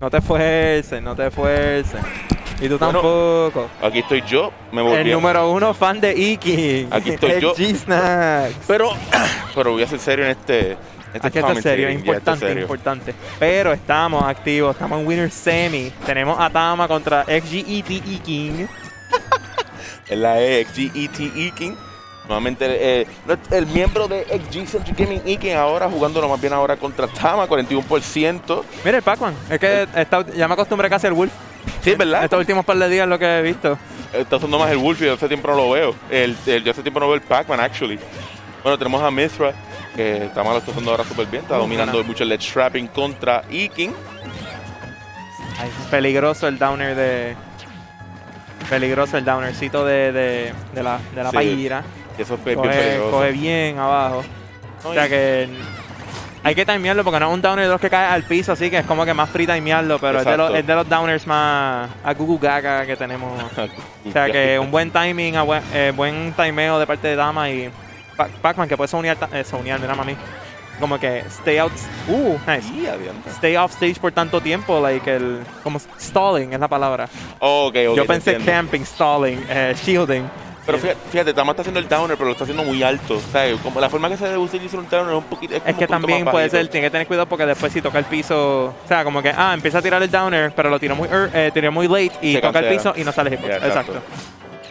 No te esfuerces, no te esfuerces. Y tú Bueno, tampoco. Aquí estoy yo, me volví. El número uno fan de Iki. Aquí estoy yo. G-Snacks. Pero, pero voy a ser serio en este. este Aquí está serio, importante, serio. importante. Pero estamos activos, estamos en Winner Semi. Tenemos a Tama contra XGET y King. Es la XG ET King. Nuevamente eh, el miembro de XG Century Gaming Iking ahora jugándolo más bien ahora contra Tama, 41%. Mira el Pac-Man, es que está- ya me acostumbré casi al Wolf. Sí, verdad. Estos últimos par de días lo que he visto. Está usando más el Wolf y yo hace tiempo no lo veo. El, el- yo hace tiempo no veo el Pac-Man, actually. Bueno, tenemos a Mithra, que Tama lo está haciendo ahora súper bien. Está Muy dominando buena. mucho el ledge trapping contra Iking. Ay, peligroso el downer de. Peligroso el downercito de, de, de la, de la Sí, paira. Y eso es bien Coge, peligroso. coge bien abajo. No, O sea que hay que timearlo porque no es un downer de los que cae al piso, así que es como que más free timearlo, pero es de, los, es de los downers más a gaga que tenemos. O sea que un buen timing, a buen, eh, buen timeo de parte de Dama y Pa- Pac-Man que puede sonear, eh, sonear, mira mami. Como que stay out. Uh, nice. Stay off stage por tanto tiempo, like el. Como stalling es la palabra. Ok, ok. Yo te pensé entiendo. camping, stalling, eh, shielding. Pero fíjate, fíjate, Tama está haciendo el downer, pero lo está haciendo muy alto. O sea, como la forma que se debe utilizar un downer es un poquito. Es, Es que también puede ser, tiene que tener cuidado porque después si toca el piso, o sea, como que, ah, empieza a tirar el downer, pero lo tiró muy, ear- eh, tiró muy late y Se toca el piso y no sale hitbox. Ya, exacto.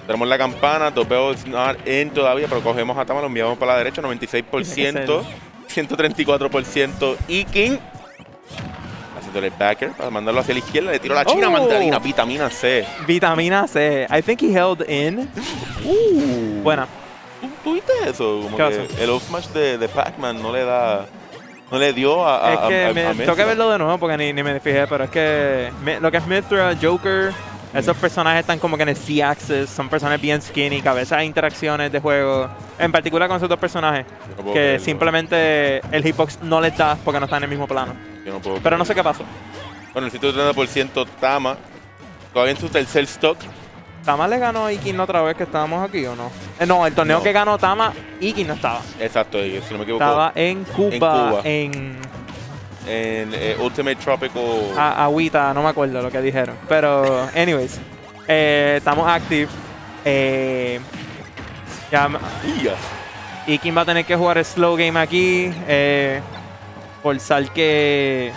Tenemos la campana, topeo is not in todavía, pero cogemos a Tama, lo enviamos para la derecha, 96%, 134% y King. El backer para mandarlo hacia la izquierda, le tiró la china Oh. mandarina, vitamina C. Vitamina C. I think he held in. Uh. Buena. ¿Tú, tú viste eso? Como ¿Qué que el off smash de, de Pac-Man no le da. No le dio a. a es que a- me, a tengo que verlo de nuevo porque ni, ni me fijé, pero es que me- lo que es Mithra, Joker, esos personajes están como que en el C-axis, son personajes bien skinny, que a veces hay interacciones de juego, en particular con esos dos personajes, no que creerlo. simplemente el hitbox no les da porque no están en el mismo plano. Yo no puedo Pero no sé qué pasó. Bueno, el 130% Tama. Todavía en su tercer stock. ¿Tama le ganó a Ikin otra vez que estábamos aquí o no? Eh, no, el torneo No. que ganó Tama, Ikin no estaba. Exacto, si no me equivoco. Estaba en Cuba, Cuba. en En eh, Ultimate Tropical. a- Agüita, no me acuerdo lo que dijeron. Pero, anyways, eh, estamos active. Eh, ya. Ikin va a tener que jugar el slow game aquí. Eh, forzar que.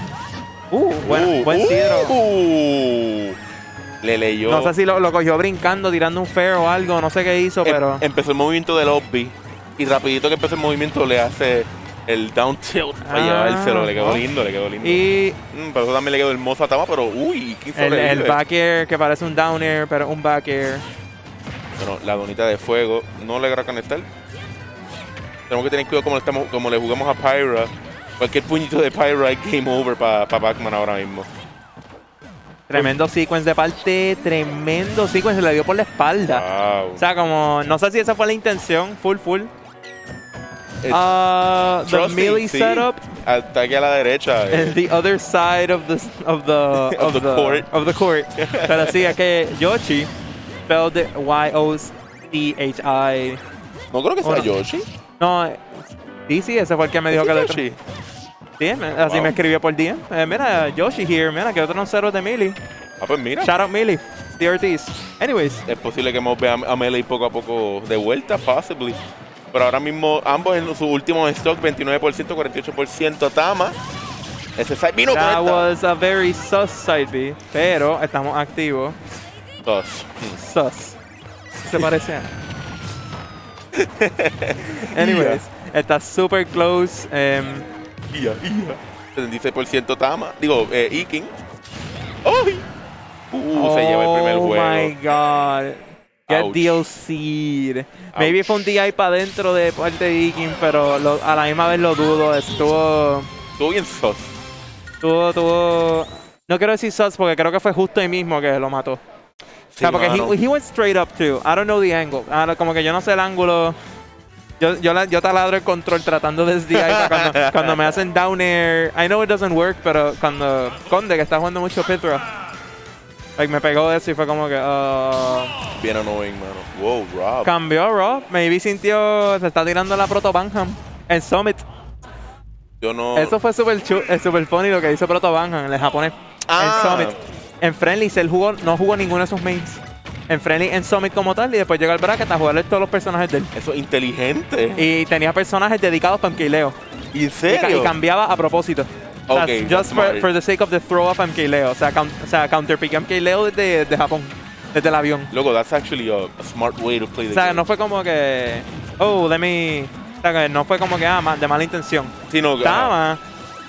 Uh, buen, Uh, buen uh, sidro. uh. Le leyó. No sé si lo, lo cogió brincando, tirando un fair o algo, no sé qué hizo, Em- pero. empezó el movimiento del obby. Y rapidito que empezó el movimiento le hace el down tilt para Ah, llevárselo. Le quedó lindo, le quedó lindo. Y Mm, pero eso también le quedó hermoso a Tama, pero uy, ¿quién el, el back air, que parece un down air, pero un back air. Bueno, la donita de fuego no logra conectar. Tenemos que tener cuidado como le, estamos, como le jugamos a Pyra. Cualquier puñito de Pyra es game over para Pac-Man ahora mismo. Tremendo sequence de parte, tremendo sequence, le dio por la espalda. Wow. O sea, como, no sé si esa fue la intención, full, full. Uh, the melee sí. setup Ataque a la derecha. eh. and the other side of the of the Of the court. of the court. Pero sí, es que Yoshi spelled Y O C H I. No creo que sea. Yoshi. No, sí, ese fue el que me dijo que le Yoshi. Sí, me- así Wow. me escribió por DM. Eh, mira, Yoshi here, mira, que otro cero de melee. Ah, pues mira. Shout out melee, the Ortiz. Anyways, Es posible que hemos veamos a Melee poco a poco de vuelta, possibly. Pero ahora mismo, ambos en su último stock, 29%, 48% Tama. Ese side vino that was a very sus side B, pero estamos activos. Dos. Sus. Se parece Anyways, está super close. em, Ia, ia. 76% Tama. Digo, eh, Iking. ¡Ay! Uh, se lleva el primer oh juego. my god. Get Ouch. DLC. Maybe fue un DI para dentro de parte de Iking, pero lo- a la misma vez lo dudo. Estuvo. Estuvo bien sos. Tuvo, tuvo. No quiero decir sus porque creo que fue justo ahí mismo que lo mató. O sea, porque he, he went straight up too. I don't know the angle. Ahora, como que yo no sé el ángulo. Yo, yo, la- yo taladro el control tratando de SDI cuando, cuando me hacen down air. I know it doesn't work, pero cuando Conde, que está jugando mucho Pithra, like, me pegó eso y fue como que. uh, Bien annoying, mano. Wow, Rob. cambió Rob. Maybe sintió. Se está tirando la Proto Banham en Summit. Yo no. Eso fue súper chu- eh, super funny lo que hizo Proto Banham, el japonés. Ah. en Summit. En Friendly, él jugó, no jugó ninguno de esos mains. En Friendly, en Summit como tal, y después llegó al bracket a jugarle todos los personajes de él. Eso es inteligente. Y tenía personajes dedicados para MKLeo. ¿En Y, serio? y cambiaba a propósito. O sea, Ok, just for, the sake of the throw off MKLeo. O sea, count, o sea counterpick MKLeo desde de Japón, desde el avión. Loco, that's actually a, a smart way to play the O sea, game. no fue como que, oh, let me... O sea, que no fue como que, ah, de mala intención. Sino que- Tama,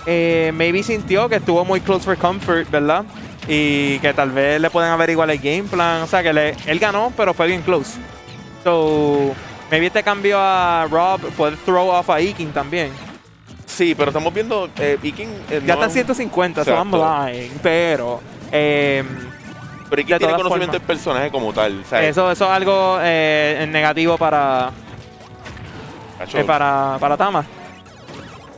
eh, maybe sintió que estuvo muy close for comfort, ¿verdad? Y que tal vez le pueden averiguar el game plan. O sea, que le- él ganó, pero fue bien close. So, maybe este cambio a Rob puede throw off a Iking también. Sí, pero estamos viendo eh, Viking. eh, Ya no- está 150, so I'm lying. Pero, eh, Pero tiene conocimiento formas. del personaje como tal. Sea, eso, eso es algo eh, negativo para, eh, para, para Tama.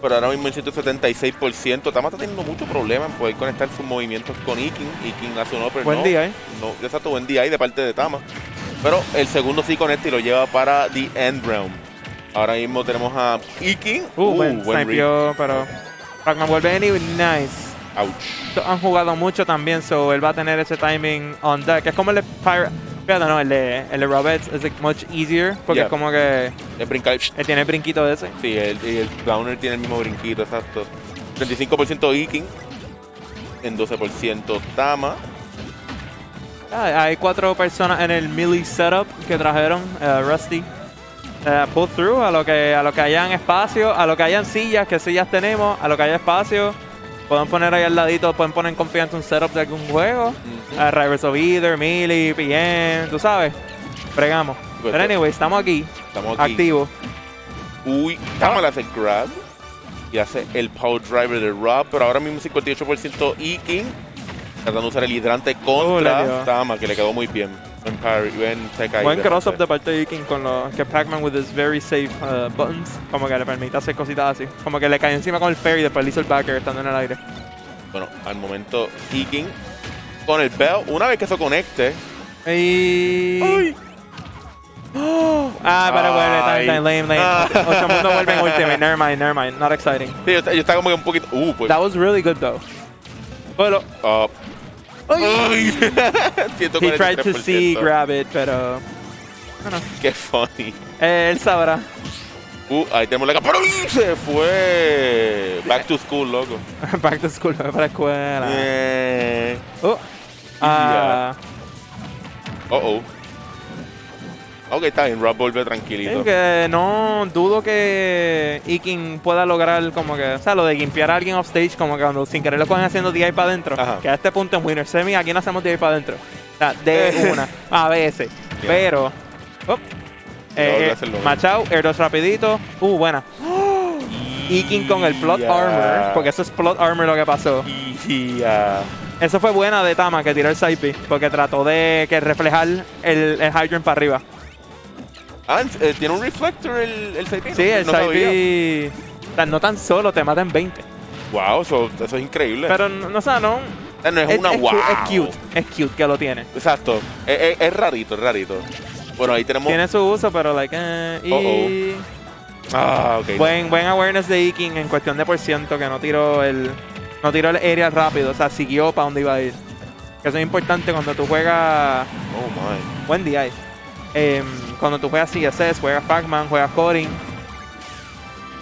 Pero ahora mismo en 176%. Tama está teniendo mucho problema en poder conectar sus movimientos con Iking. Iking hace un upper. Buen no, día, ¿eh? No, exacto, buen día ahí de parte de Tama. Pero el segundo sí conecta y lo lleva para The End Realm. Ahora mismo tenemos a Iking. Uh, buen buen snipeó, pero Pac-Man vuelve nice. Ouch. han jugado mucho también, so él va a tener ese timing on deck. Es como el Pyre. Fíjate, no, el de, el de Roberts es much easier porque Yeah. es como que brincar. él tiene el brinquito de ese. Sí, el, el Downer tiene el mismo brinquito, exacto. 35% Iking. En 12% Tama. Ah, hay cuatro personas en el melee setup que trajeron eh, Rusty. Eh, pull through a lo que a lo que hayan espacio, a lo que hayan sillas, que sillas tenemos, a lo que haya espacio. Pueden poner ahí al ladito, pueden poner en confianza un setup de algún juego. Uh, Rivers of Either, Melee, PM, tú sabes. Fregamos. Pero anyway, estamos aquí, Estamos aquí. activos. Uy, Tama le hace grab. Y hace el power driver de Rob. Pero ahora mismo 58% Iking. Tratando de usar el hidrante Uh, contra dio. Tama, que le quedó muy bien. Buen buen cross-up de parte de Iking con lo que Pac-Man with his very safe uh, buttons, como que le permite hacer cositas así. Como que le cayó encima con el fair y después le hizo el backer estando en el aire. Bueno, al momento Iking con el bell. Una vez que eso conecte. Y... Ah, pero bueno, está Ay. está lame, lame. Ah. Ocho mundo vuelve en ultimate. Never mind, never mind. Not exciting. Sí, yo, estaba como que un poquito. Uh, pues. That was really good though. Pero uh, uy. he tried to see 143%. grab it, pero bueno, Qué funny. eh, él sabrá. Uh, ahí tenemos la. ¡Uy! Se fue. Back to school, loco. Back to school, para la escuela. Eh. Oh. Ah, Oh, oh. Ok, está bien. Rob vuelve tranquilito. es que no dudo que Iking pueda lograr como que, o sea, lo de limpiar a alguien off stage, como que cuando sin querer lo cogen haciendo DI para adentro. Que a este punto en Winner Semi aquí no hacemos DI para adentro. O sea, de una, a veces. Ya. Pero, oh, eh, hacerlo. Machado, Air Dodge rapidito. Uh, buena. Iking con el plot armor, porque eso es plot armor lo que pasó. Ya. Eso fue buena de Tama que tiró el side porque trató de que reflejar el, el Hydrant para arriba. Ah, eh, tiene un reflector el, el side B? Sí, No- el no side. B. no tan solo te mata en 20. Wow, eso, eso es increíble. Pero no, no, o sea, no. No es, Es, una es wow. es cute, es cute que lo tiene. Exacto. Es, rarito, es rarito. Bueno, ahí tenemos. Tiene su uso, pero like, eh, y Ah, ok. buen, buen awareness de Iking en cuestión de por ciento que no tiró el no tiró el area rápido, o sea, siguió para donde iba a ir. Que eso es importante cuando tú juegas Oh my. buen día. Em, cuando tú juegas CSS, juegas Pac-Man, juegas Coding,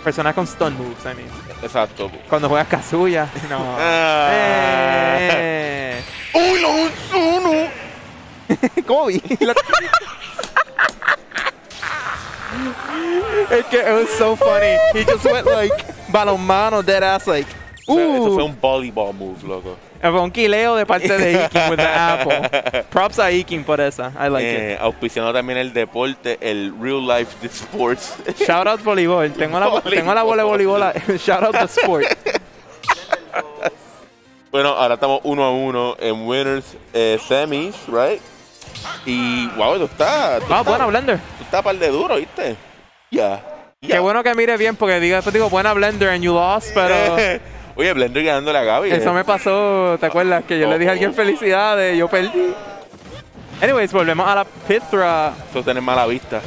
personas con stun moves, I mean. Exacto. Cuando juegas Kazuya, no. Ah. Eh. ¡Uy, lo uno! ¿Cómo vi? Que it was so funny. He just went like balonmano, dead ass like. Eso fue un volleyball move, loco. Fue un quileo de parte de Iking with the apple. Props a Iking por esa. I like Eh, auspiciando también el deporte, el real life sports. it. Shout out voleibol. Tengo la, tengo la bola de voleibol. Shout out the sport. bueno, ahora estamos uno a uno en winners eh, semis, right? Y wow, tú estás. Tú estás- buena Blender. Tú estás par de duro, ¿viste? Ya. Qué bueno que mire bien porque después digo buena Blender and you lost, pero Oye, Blender ganándole a Gaby. eso eh. me pasó, ¿te acuerdas? Que yo le dije a alguien felicidades, yo perdí. Anyways, volvemos a la Pithra. Eso tiene mala vista.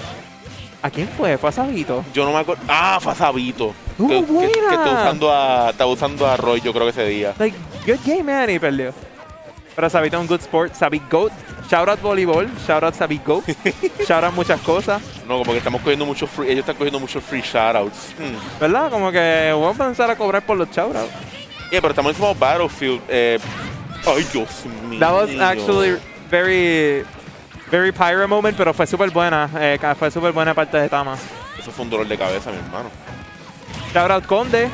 ¿A quién fue? ¿Fue a Sabito? Yo no me acuerdo. Ah, fue a Sabito. ¡Uh, que, que- que buena! está usando a está usando a Roy, yo creo que ese día. Like, good game, man, y perdió. Pero Sabito es un good sport. Sabi GOAT. Shout out voleibol. Shout out Sabi GOAT. Shout out muchas cosas. No, como que estamos cogiendo muchos free, ellos están cogiendo muchos free shoutouts. Hmm. ¿Verdad? Como que voy a pensar a cobrar por los shout outs. Yeah, pero estamos mismo Battlefield. Eh, ay, Dios mío. That was actually very, very pyro moment, pero fue súper buena. Eh, fue súper buena parte de Tama. Eso fue un dolor de cabeza, mi hermano. Shout out Conde.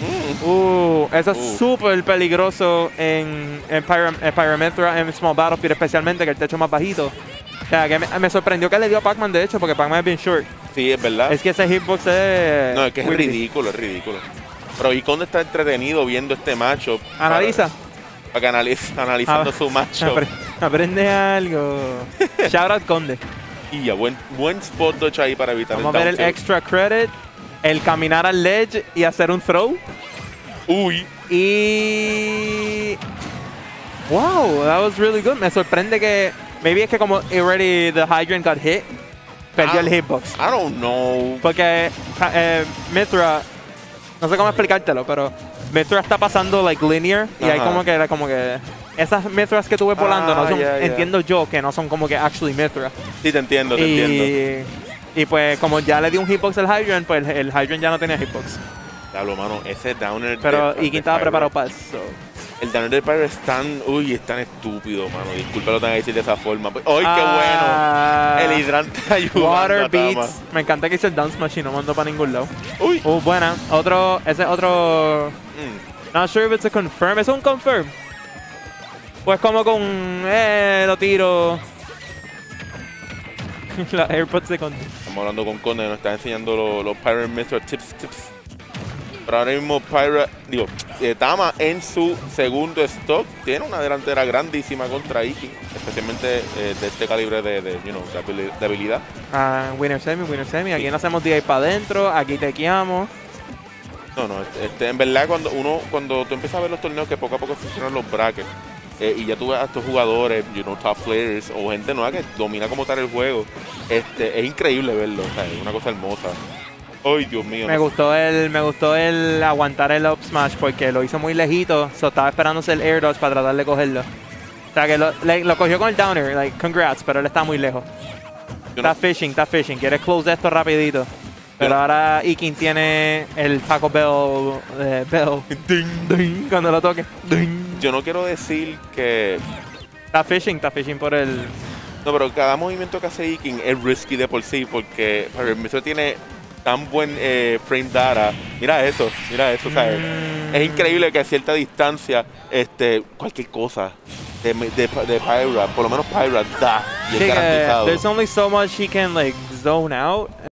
Mm. Uh, eso es Uh. súper peligroso en, en, Pyram- en Pyramithra, en Small Battlefield especialmente, que el techo más bajito. O sea, que me, me sorprendió que le dio a Pac-Man, de hecho, porque Pac-Man es bien short. Sí, es verdad. Es que ese hitbox es... no, es que es ridículo, es ridículo. Pero y Conde está entretenido viendo este macho. Analiza. Para, para que analice, analizando Ah, su macho. Apre- aprende algo. Shout out Conde. Y ya, buen, buen spot hecho ahí para evitar Vamos a el ver el extra credit, el caminar al ledge y hacer un throw. Uy, Y. Wow, that was really good. Me sorprende que. Maybe es que como already the hydrant got hit, perdió Ah. el hitbox. I don't know. Porque eh, Mithra, no sé cómo explicártelo, pero Mithra está pasando like linear y hay como que como que esas Mithras que tuve volando no Ah, son, entiendo yo que no son como que actually Mithra. Sí, te entiendo, te entiendo. Y, pues como ya le di un hitbox al hydrant, pues el, el hydrant ya no tenía hitbox. Diablo, mano, ese downer. Pero de estaba preparado para eso. El downer del Pyro es tan. Uy, es tan estúpido, mano. Disculpa lo tenga que decir de esa forma. ¡Ay, qué Ah, bueno! El hidrante ayudando Water. Beats. Me encanta que hice el Dance Machine, no mando para ningún lado. Uy. Uh, buena. Otro, ese es otro. Mm. Not sure if it's a confirm. Es un confirm. Pues como con. Eh, lo tiro. Los AirPods de Conde. Estamos hablando con Conde, nos está enseñando los, los Pirate Method tips, tips. Pero ahora mismo Pirate, digo, eh, Tama en su segundo stock tiene una delantera grandísima contra Iki, especialmente eh, de este calibre de, de, you know, de habilidad. Ah, winner semi, winner semi. Aquí no hacemos DI para adentro. Aquí tequeamos. No, no, este, en verdad cuando uno, cuando tú empiezas a ver los torneos que poco a poco funcionan los brackets, eh, y ya tú ves a estos jugadores, you know, top players, o gente nueva que domina como tal el juego, este, es increíble verlo, o sea, es una cosa hermosa. Ay, Dios mío. Me no- gustó el, me gustó el aguantar el up smash porque lo hizo muy lejito. So estaba esperándose el air dodge para tratar de cogerlo. O sea que lo, le- lo cogió con el downer, like congrats, pero él está muy lejos. yo no- Está fishing, está fishing. Quiere close esto rapidito. Pero ahora Ikin tiene el Taco Bell, eh, Bell. Ding, ding, cuando lo toque. Ding. Yo no quiero decir que Está fishing, está fishing por el... No, pero cada movimiento que hace Iking es risky de por sí porque el Metro tiene tan buen eh, frame data. Mira eso, mira eso, ¿sabes? Mm. Es increíble que a cierta distancia, este, cualquier cosa de, de, de Pyra, por lo menos Pyra da y es garantizado. there's only so much he can like zone out.